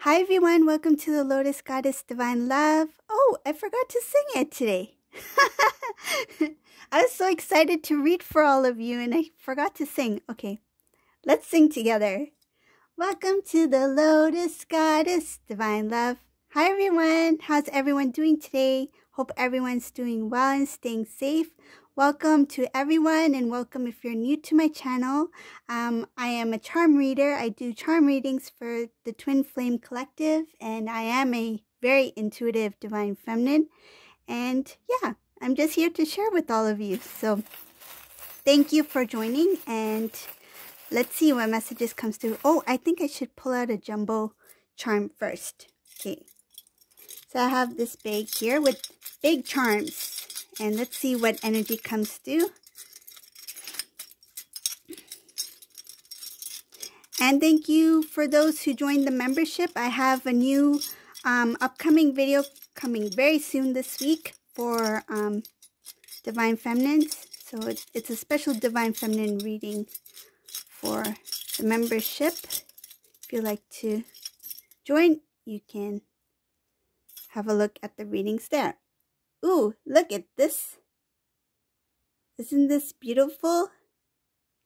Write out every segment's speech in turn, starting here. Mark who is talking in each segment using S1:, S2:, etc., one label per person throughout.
S1: Hi everyone, welcome to the Lotus Goddess Divine Love. Oh, I forgot to sing it today. I was so excited to read for all of you and I forgot to sing. Okay, let's sing together. Welcome to the Lotus Goddess Divine Love. Hi everyone, how's everyone doing today? Hope everyone's doing well and staying safe. Welcome to everyone and welcome if you're new to my channel. Um, I am a charm reader. I do charm readings for the Twin Flame Collective and I am a very intuitive divine feminine. And yeah, I'm just here to share with all of you. So thank you for joining and let's see what messages comes through. Oh, I think I should pull out a jumbo charm first. Okay. So I have this bag here with big charms. And let's see what energy comes through. And thank you for those who joined the membership. I have a new um, upcoming video coming very soon this week for um, Divine Feminines. So it's, it's a special Divine Feminine reading for the membership. If you'd like to join, you can have a look at the readings there. Ooh, look at this. Isn't this beautiful?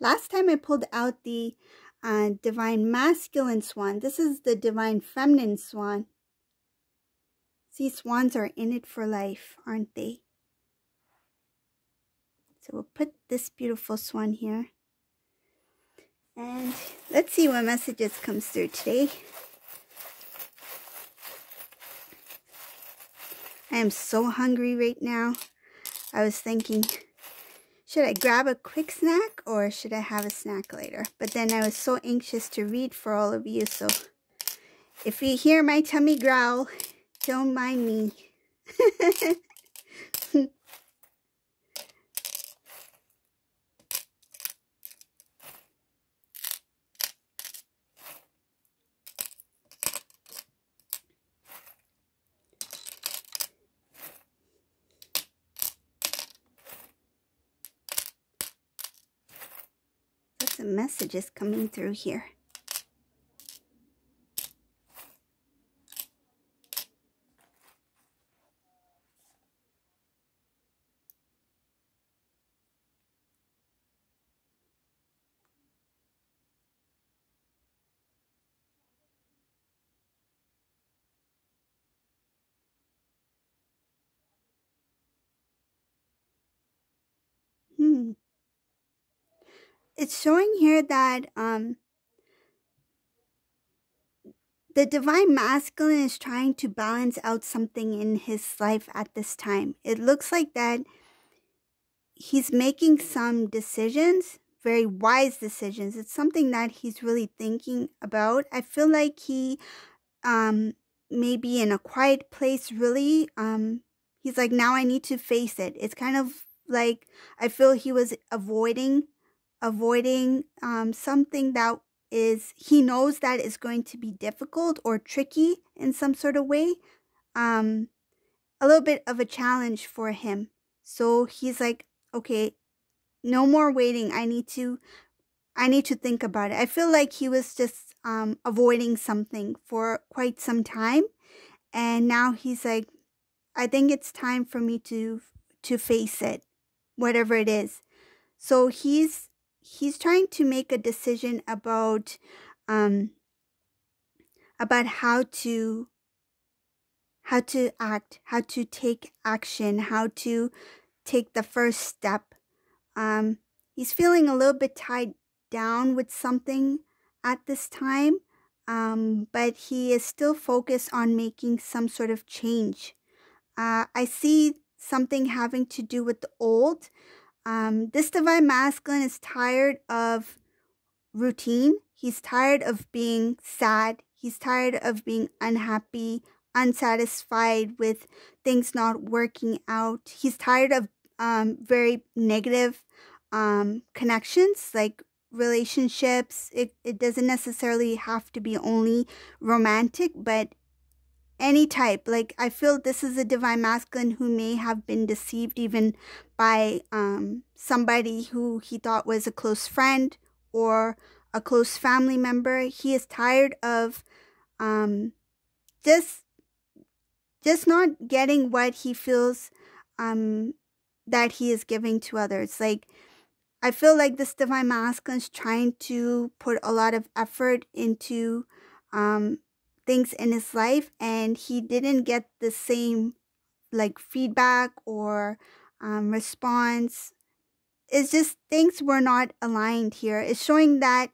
S1: Last time I pulled out the uh, Divine Masculine Swan. This is the Divine Feminine Swan. See, swans are in it for life, aren't they? So we'll put this beautiful swan here. And let's see what messages comes through today. I am so hungry right now. I was thinking, should I grab a quick snack or should I have a snack later? But then I was so anxious to read for all of you. So if you hear my tummy growl, don't mind me. some messages coming through here. Hmm it's showing here that um, the divine masculine is trying to balance out something in his life at this time. It looks like that he's making some decisions, very wise decisions. It's something that he's really thinking about. I feel like he um maybe in a quiet place really um he's like now I need to face it. It's kind of like I feel he was avoiding avoiding um, something that is he knows that is going to be difficult or tricky in some sort of way um a little bit of a challenge for him. So he's like okay no more waiting. I need to i need to think about it. I feel like he was just um avoiding something for quite some time and now he's like i think it's time for me to to face it whatever it is. So he's he's trying to make a decision about um about how to how to act how to take action how to take the first step. Um he's feeling a little bit tied down with something at this time um but he is still focused on making some sort of change. Uh i see something having to do with the old um, this divine masculine is tired of routine. He's tired of being sad. He's tired of being unhappy, unsatisfied with things not working out. He's tired of um, very negative um, connections, like relationships. It, it doesn't necessarily have to be only romantic, but any type. Like I feel this is a divine masculine who may have been deceived even by um, somebody who he thought was a close friend or a close family member. He is tired of um, just just not getting what he feels um that he is giving to others. Like I feel like this divine masculine is trying to put a lot of effort into um things in his life and he didn't get the same like feedback or um, response. It's just things were not aligned here. It's showing that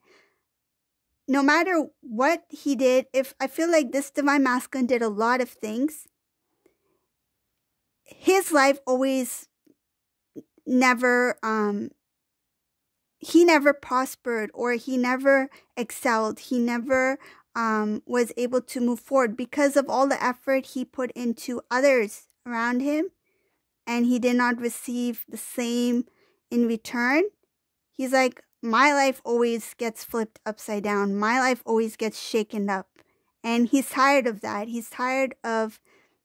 S1: no matter what he did, if I feel like this divine masculine did a lot of things, his life always never um he never prospered or he never excelled. He never um, was able to move forward because of all the effort he put into others around him and he did not receive the same in return. He's like, My life always gets flipped upside down. My life always gets shaken up. And he's tired of that. He's tired of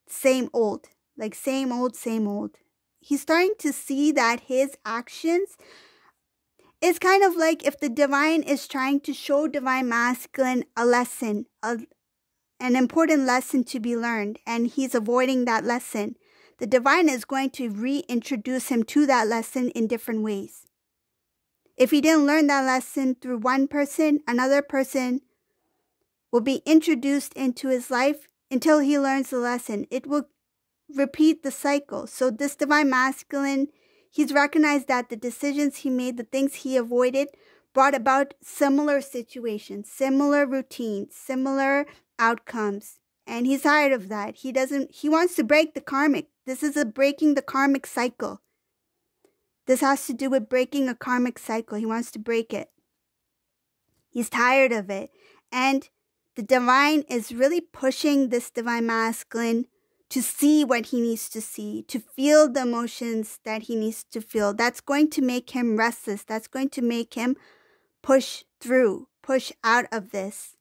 S1: same old, like same old, same old. He's starting to see that his actions it's kind of like if the divine is trying to show divine masculine a lesson, a, an important lesson to be learned, and he's avoiding that lesson, the divine is going to reintroduce him to that lesson in different ways. If he didn't learn that lesson through one person, another person will be introduced into his life until he learns the lesson. It will repeat the cycle. So, this divine masculine He's recognized that the decisions he made, the things he avoided, brought about similar situations, similar routines, similar outcomes. And he's tired of that. He doesn't, he wants to break the karmic. This is a breaking the karmic cycle. This has to do with breaking a karmic cycle. He wants to break it. He's tired of it. And the divine is really pushing this divine masculine to see what he needs to see, to feel the emotions that he needs to feel. That's going to make him restless. That's going to make him push through, push out of this.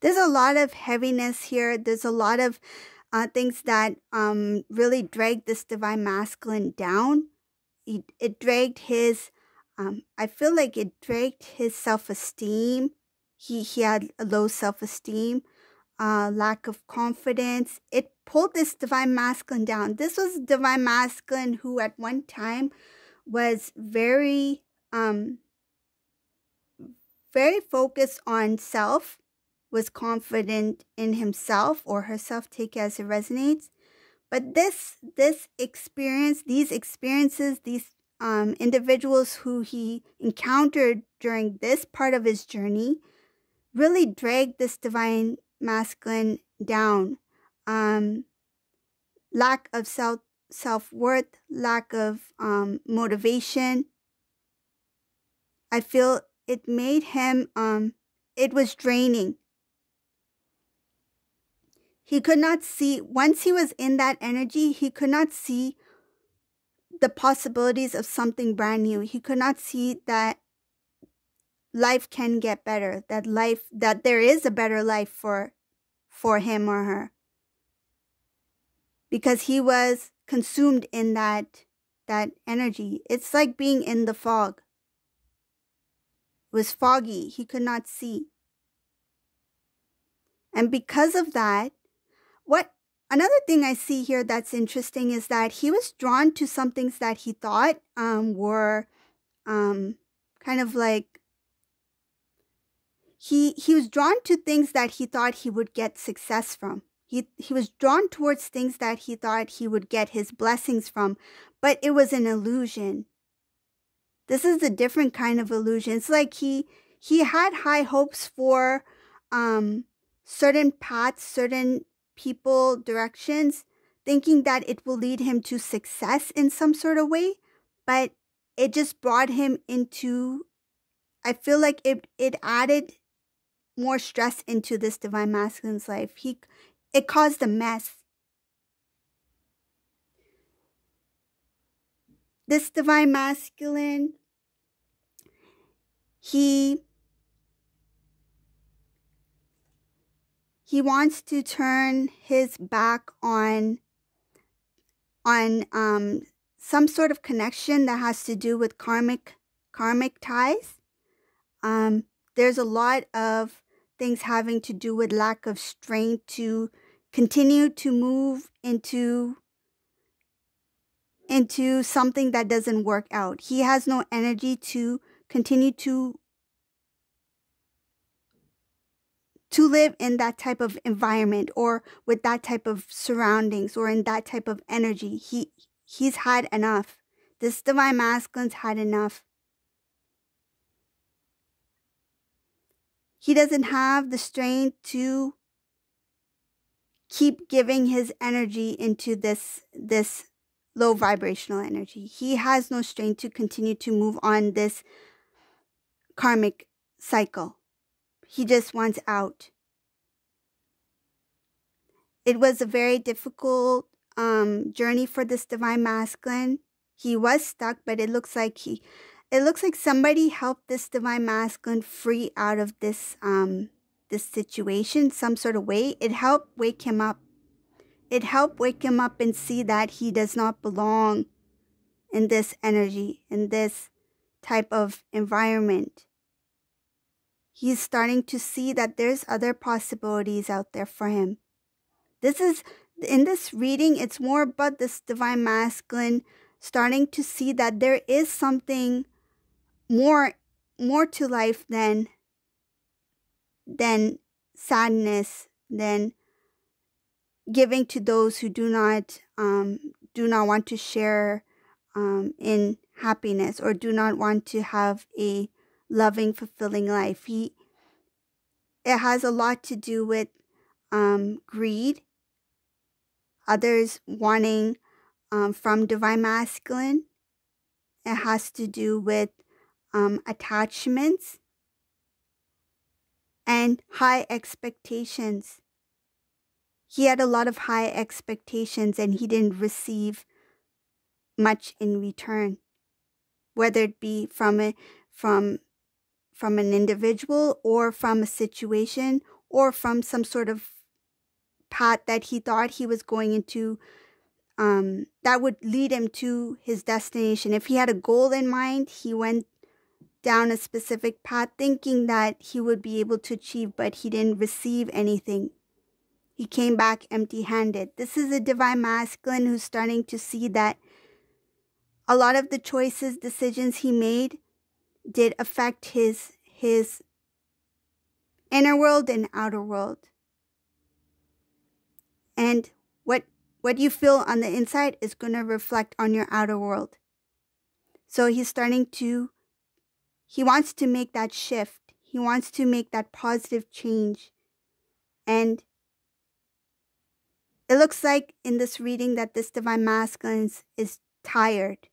S1: There's a lot of heaviness here. There's a lot of uh, things that um, really drag this divine masculine down. It, it dragged his um, I feel like it dragged his self esteem. He, he had a low self esteem, uh, lack of confidence. It pulled this divine masculine down. This was divine masculine who at one time was very, um, very focused on self, was confident in himself or herself, take it as it resonates. But this this experience, these experiences, these um, individuals who he encountered during this part of his journey really dragged this divine masculine down. Um, lack of self self worth, lack of um, motivation. I feel it made him. Um, it was draining. He could not see once he was in that energy. He could not see the possibilities of something brand new. He could not see that life can get better, that life that there is a better life for for him or her. Because he was consumed in that that energy. It's like being in the fog. It was foggy. He could not see. And because of that, what Another thing I see here that's interesting is that he was drawn to some things that he thought um, were um, kind of like he he was drawn to things that he thought he would get success from. He he was drawn towards things that he thought he would get his blessings from, but it was an illusion. This is a different kind of illusion. It's like he he had high hopes for um certain paths, certain people directions, thinking that it will lead him to success in some sort of way, but it just brought him into I feel like it it added more stress into this divine masculine's life. He it caused a mess. This divine masculine he he wants to turn his back on on um, some sort of connection that has to do with karmic karmic ties. Um, there's a lot of things having to do with lack of strength to continue to move into into something that doesn't work out. He has no energy to continue to to live in that type of environment or with that type of surroundings or in that type of energy. He he's had enough. This divine masculine's had enough. He doesn't have the strength to keep giving his energy into this this low vibrational energy. He has no strength to continue to move on this karmic cycle. He just wants out. It was a very difficult um, journey for this divine masculine. He was stuck, but it looks like he, it looks like somebody helped this divine masculine free out of this um, this situation some sort of way. It helped wake him up it helped wake him up and see that he does not belong in this energy, in this type of environment. He's starting to see that there's other possibilities out there for him. This is, in this reading, it's more about this divine masculine starting to see that there is something more, more to life than, than sadness, than giving to those who do not um, do not want to share um, in happiness or do not want to have a loving, fulfilling life. He it has a lot to do with um, greed, others wanting um, from divine masculine. It has to do with um, attachments and high expectations he had a lot of high expectations and he didn't receive much in return whether it be from a from from an individual or from a situation or from some sort of path that he thought he was going into um, that would lead him to his destination if he had a goal in mind he went down a specific path thinking that he would be able to achieve but he didn't receive anything he came back empty handed. This is a divine masculine who's starting to see that a lot of the choices, decisions he made did affect his his inner world and outer world. And what what you feel on the inside is going to reflect on your outer world. So he's starting to he wants to make that shift. He wants to make that positive change. And it looks like in this reading that this divine masculine is, is tired.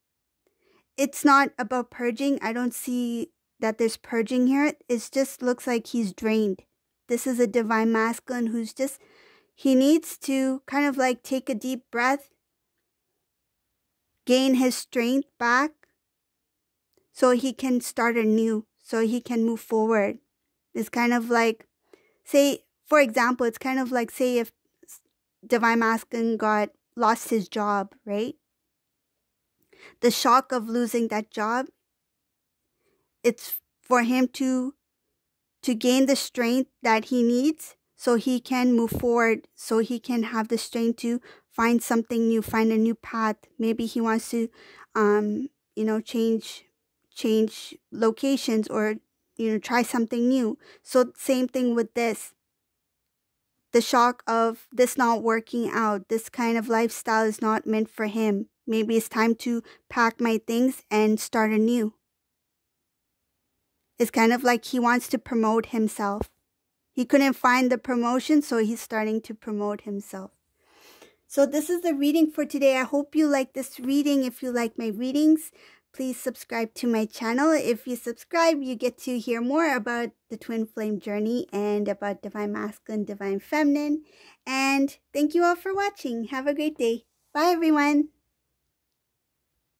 S1: It's not about purging. I don't see that there's purging here. It just looks like he's drained. This is a divine masculine who's just, he needs to kind of like take a deep breath, gain his strength back so he can start anew, so he can move forward. It's kind of like, say, for example, it's kind of like, say, if Divine Masculine got lost his job, right? The shock of losing that job, it's for him to to gain the strength that he needs so he can move forward, so he can have the strength to find something new, find a new path. Maybe he wants to um, you know, change change locations or you know, try something new. So same thing with this the shock of this not working out. This kind of lifestyle is not meant for him. Maybe it's time to pack my things and start anew. It's kind of like he wants to promote himself. He couldn't find the promotion, so he's starting to promote himself. So, this is the reading for today. I hope you like this reading. If you like my readings, Please subscribe to my channel. If you subscribe, you get to hear more about the twin flame journey and about divine masculine, divine feminine. And thank you all for watching. Have a great day. Bye, everyone.